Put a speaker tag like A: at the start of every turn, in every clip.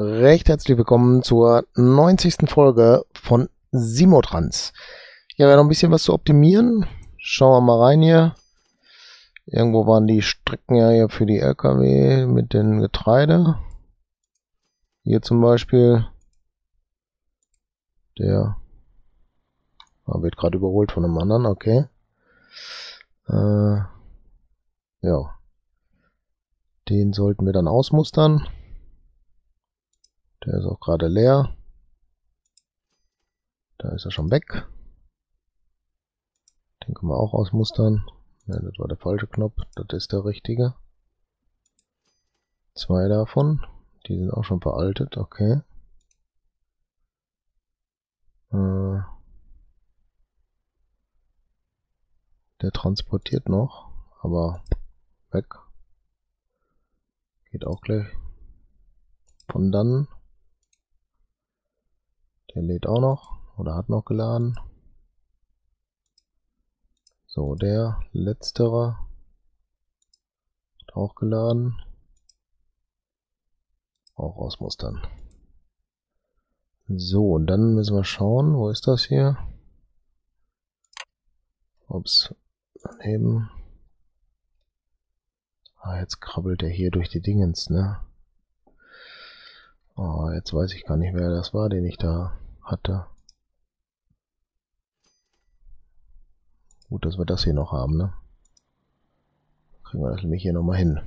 A: Recht herzlich willkommen zur 90. Folge von Simotrans. Wir haben noch ein bisschen was zu optimieren. Schauen wir mal rein hier. Irgendwo waren die Strecken ja hier für die LKW mit den Getreide. Hier zum Beispiel. Der ah, wird gerade überholt von einem anderen, okay. Äh, ja. Den sollten wir dann ausmustern. Der ist auch gerade leer. Da ist er schon weg. Den können wir auch ausmustern. Ja, das war der falsche Knopf. Das ist der richtige. Zwei davon. Die sind auch schon veraltet. Okay. Äh, der transportiert noch. Aber weg. Geht auch gleich. Von dann. Der lädt auch noch. Oder hat noch geladen. So, der letztere hat auch geladen. Auch ausmustern. So, und dann müssen wir schauen, wo ist das hier? Ups, daneben. Ah, jetzt krabbelt er hier durch die Dingens, ne? Oh, jetzt weiß ich gar nicht, wer das war, den ich da hatte. Gut, dass wir das hier noch haben, ne? Kriegen wir das nämlich hier nochmal hin.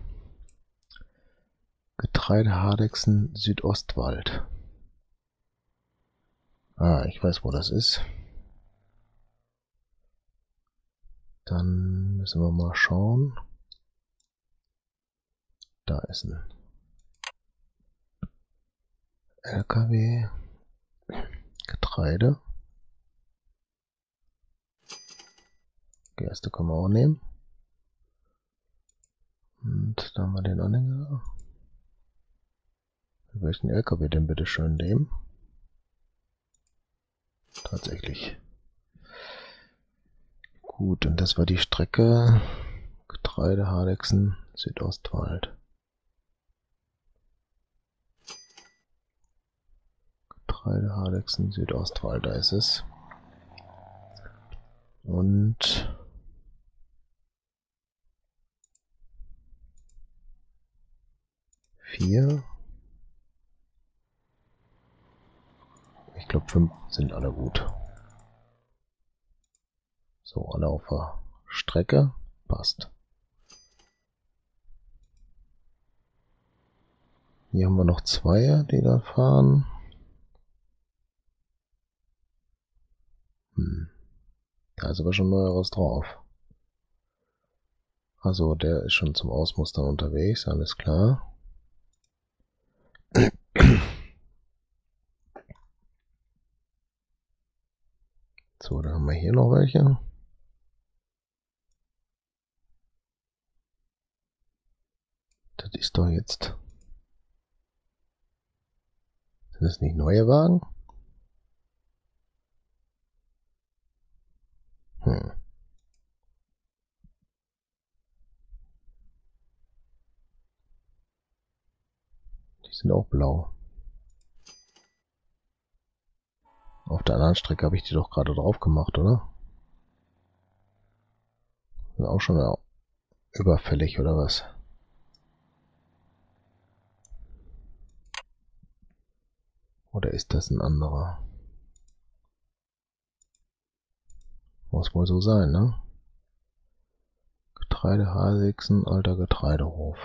A: Getreidehardechsen Südostwald. Ah, ich weiß, wo das ist. Dann müssen wir mal schauen. Da ist ein LKW Getreide. Gerste können wir auch nehmen. Und dann haben wir den Anhänger. Welchen LKW denn bitte schön nehmen? Tatsächlich. Gut, und das war die Strecke Getreide, Hardexen, Südostwald. Getreide, Hardexen, Südostwald, da ist es. Und vier. Ich glaube, fünf sind alle gut. So, alle auf der Strecke. Passt. Hier haben wir noch zwei, die da fahren. Hm. Da ist aber schon neueres drauf. Also der ist schon zum Ausmustern unterwegs, alles klar. So, dann haben wir hier noch welche. Das ist doch jetzt... Sind das nicht neue Wagen? Hm. Die sind auch blau. Auf der anderen Strecke habe ich die doch gerade drauf gemacht, oder? Sind auch schon überfällig, oder was? Oder ist das ein anderer? Muss wohl so sein, ne? Getreide Hasigsen, alter Getreidehof.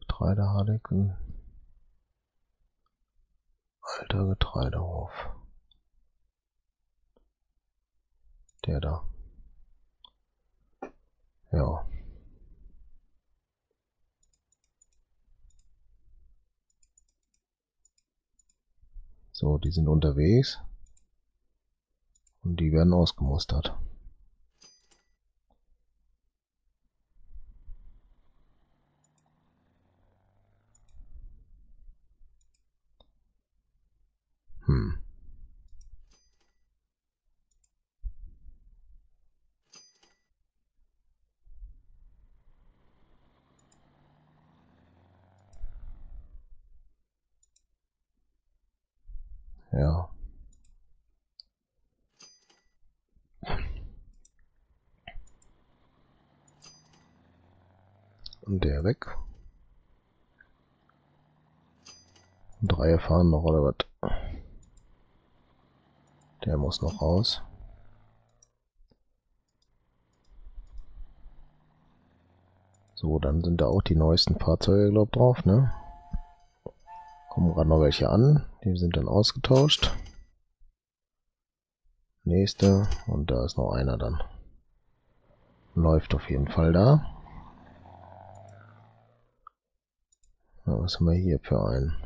A: Getreide Hasigsen, alter Getreidehof. Der da. Ja. So, die sind unterwegs. Und die werden ausgemustert. Ja. Und der weg. Drei fahren noch, oder was? Der muss noch raus. So, dann sind da auch die neuesten Fahrzeuge, glaub drauf, ne? Kommen gerade noch welche an. Die sind dann ausgetauscht. Nächste. Und da ist noch einer dann. Läuft auf jeden Fall da. Ja, was haben wir hier für einen?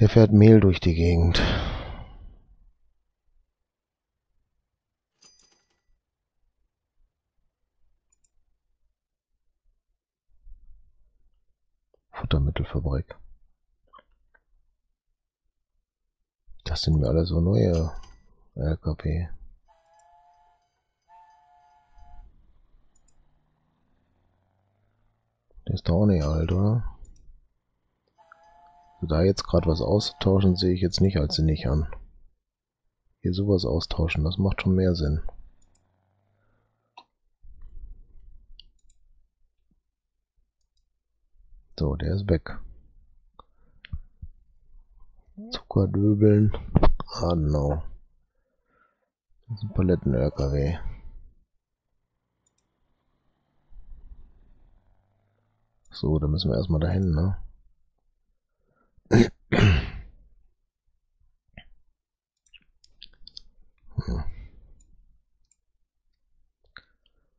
A: Der fährt Mehl durch die Gegend. Futtermittelfabrik. Das sind mir alle so neue LKW. Der ist doch auch nicht alt, oder? Also da jetzt gerade was austauschen, sehe ich jetzt nicht als sinnig an. Hier sowas austauschen, das macht schon mehr Sinn. So, der ist weg. Zuckerdöbeln. Ah, no. Das ist ein Paletten-LKW. So, da müssen wir erstmal dahin, ne? Hm.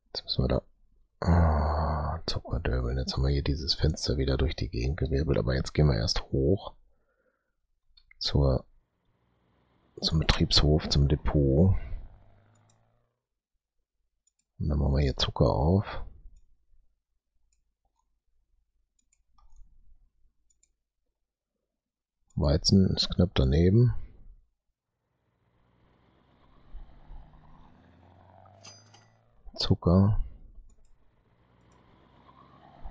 A: Jetzt müssen wir da Ah, Zuckerdöbeln. Jetzt haben wir hier dieses Fenster wieder durch die Gegend gewirbelt, aber jetzt gehen wir erst hoch zur, zum Betriebshof, zum Depot. Und dann machen wir hier Zucker auf. Weizen ist knapp daneben. Zucker.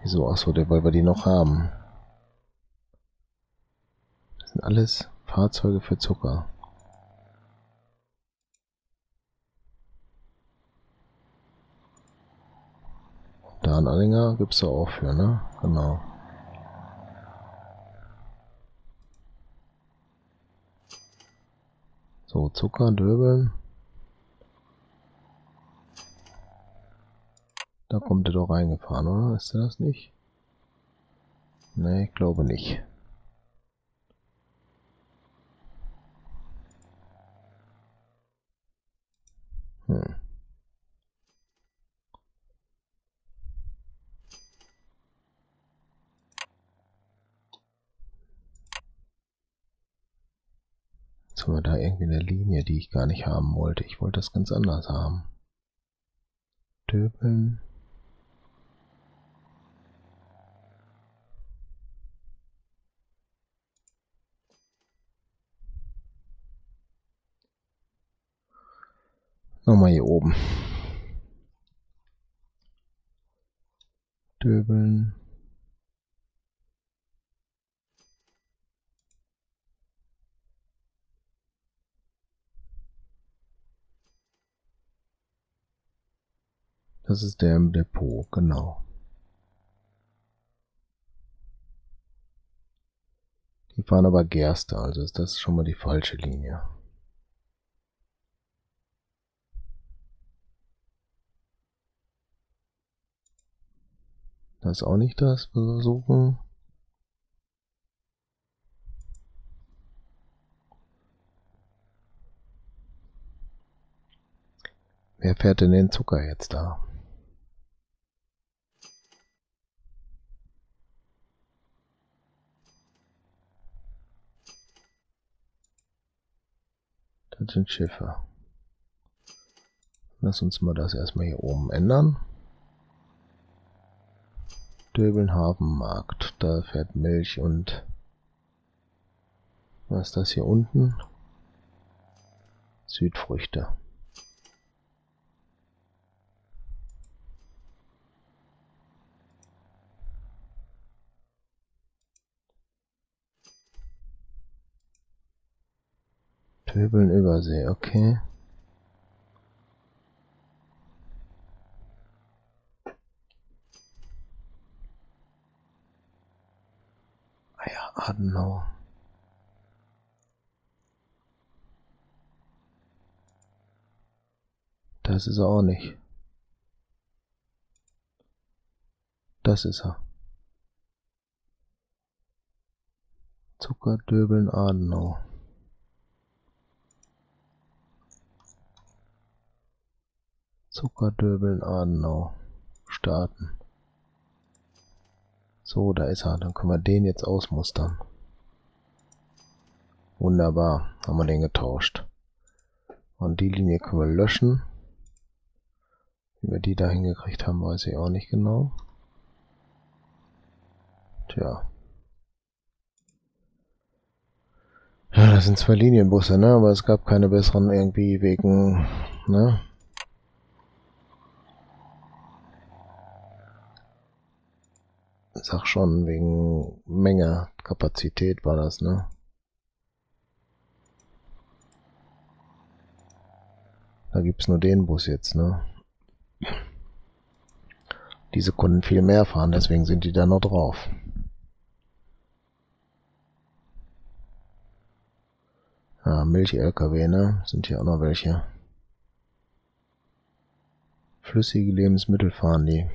A: Wieso? Achso, der, weil wir die noch haben. Das sind alles Fahrzeuge für Zucker. Da einen Anhänger gibt es da auch für, ne? Genau. So, Zucker, Döbeln. Da kommt er doch reingefahren, oder? Ist er das nicht? Ne, ich glaube nicht. Hm. Jetzt haben wir da irgendwie eine Linie, die ich gar nicht haben wollte. Ich wollte das ganz anders haben. Döbeln. Nochmal hier oben. Döbeln. Das ist der im Depot, genau. Die fahren aber Gerste, also ist das schon mal die falsche Linie. Das ist auch nicht das, was wir suchen. Wer fährt denn den Zucker jetzt da? Das sind Schiffe. Lass uns mal das erstmal hier oben ändern. Döbeln Hafenmarkt. Da fährt Milch und... Was ist das hier unten? Südfrüchte. Pöbeln Übersee, okay. Adenau. Das ist er auch nicht. Das ist er. Zuckerdöbeln Adenau. Zuckerdöbeln Adenau. Starten. So, da ist er. Dann können wir den jetzt ausmustern. Wunderbar. Haben wir den getauscht. Und die Linie können wir löschen. Wie wir die da hingekriegt haben, weiß ich auch nicht genau. Tja. Ja, das sind zwei Linienbusse, ne? Aber es gab keine besseren irgendwie wegen, ne? Sag schon, wegen Menge, Kapazität war das, ne? Da gibt's nur den Bus jetzt, ne? Diese konnten viel mehr fahren, deswegen sind die da noch drauf. Ja, Milch-LKW, ne? Sind hier auch noch welche. Flüssige Lebensmittel fahren die.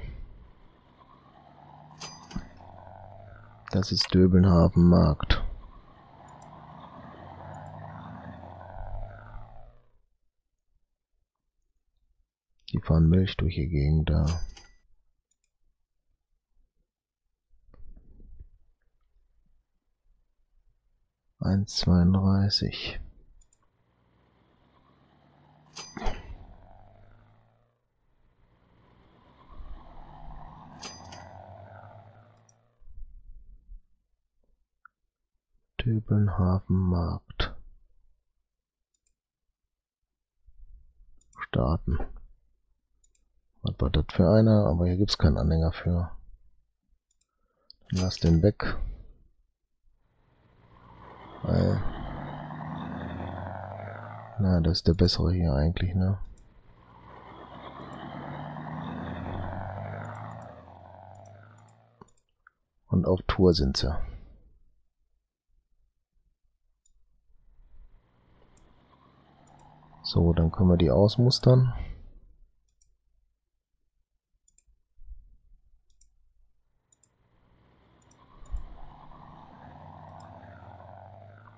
A: Das ist Döbelnhafen Markt. Die fahren Milch durch die Gegend da. Eins zweiunddreißig. Döbelnhafen Markt. Starten. Was war das für einer? Aber hier gibt es keinen Anhänger für. Dann lass den weg. Weil. Na, das ist der bessere hier eigentlich, ne? Und auf Tour sind sie. So, dann können wir die ausmustern.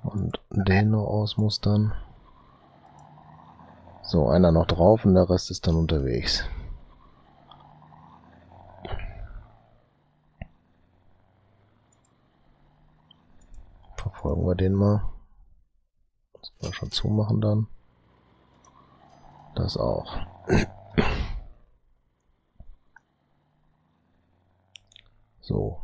A: Und den noch ausmustern. So, einer noch drauf und der Rest ist dann unterwegs. Verfolgen wir den mal. Das können wir schon zumachen dann. Das auch. So.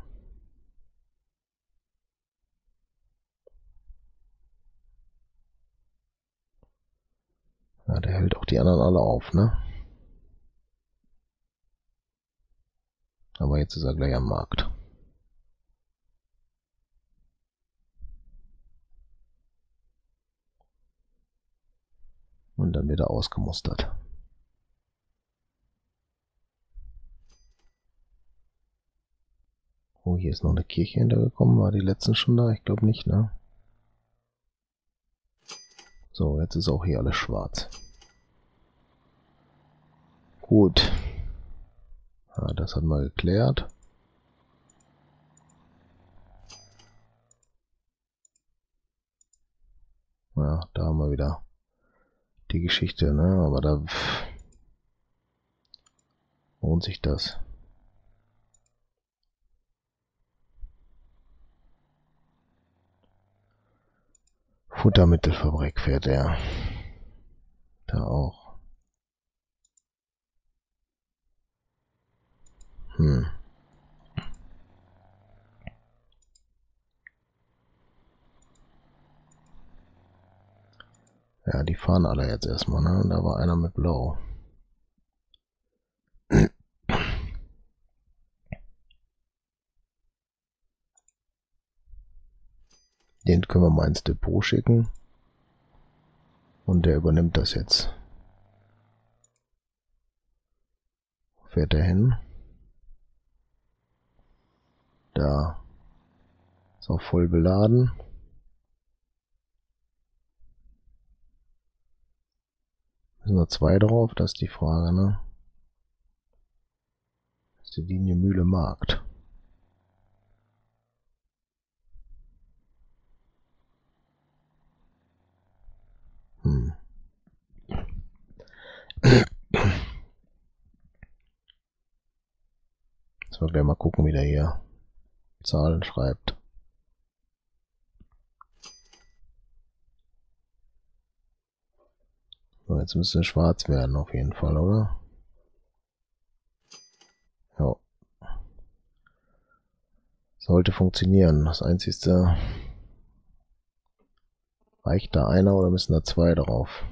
A: Ja, der hält auch die anderen alle auf, ne? Aber jetzt ist er gleich am Markt. Und dann wieder ausgemustert. Oh, hier ist noch eine Kirche hintergekommen. War die letzten schon da? Ich glaube nicht, ne? So, jetzt ist auch hier alles schwarz. Gut. Ja, das hat mal geklärt. Ja, da haben wir wieder die Geschichte, ne? Aber da lohnt sich das. Futtermittelfabrik fährt er. Da auch. Ja, die fahren alle jetzt erstmal, ne? Und da war einer mit Blau. Den können wir mal ins Depot schicken. Und der übernimmt das jetzt. Fährt er hin? Da. Ist auch voll beladen. Sind nur zwei drauf? Das ist die Frage, ne? Das ist die Linie Mühle Markt. Hm. Jetzt wir gleich mal gucken, wie der hier Zahlen schreibt. So, jetzt müsste schwarz werden auf jeden Fall, oder? Ja. Sollte funktionieren. Das einzigste reicht da einer oder müssen da zwei drauf?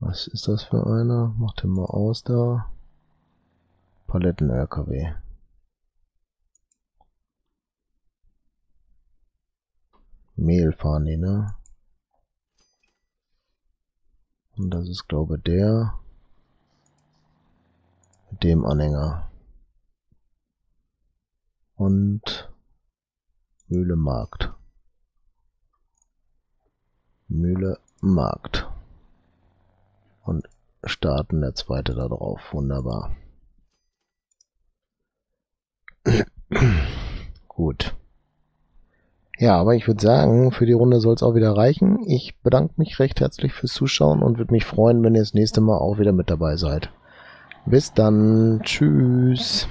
A: Was ist das für einer? Macht den mal aus da. Paletten-LKW. Mehl fahren die, ne? Und das ist, glaube der mit dem Anhänger. Und Mühle Markt. Mühle Markt. Und starten der zweite da drauf. Wunderbar. Gut. Ja, aber ich würde sagen, für die Runde soll es auch wieder reichen. Ich bedanke mich recht herzlich fürs Zuschauen und würde mich freuen, wenn ihr das nächste Mal auch wieder mit dabei seid. Bis dann. Tschüss.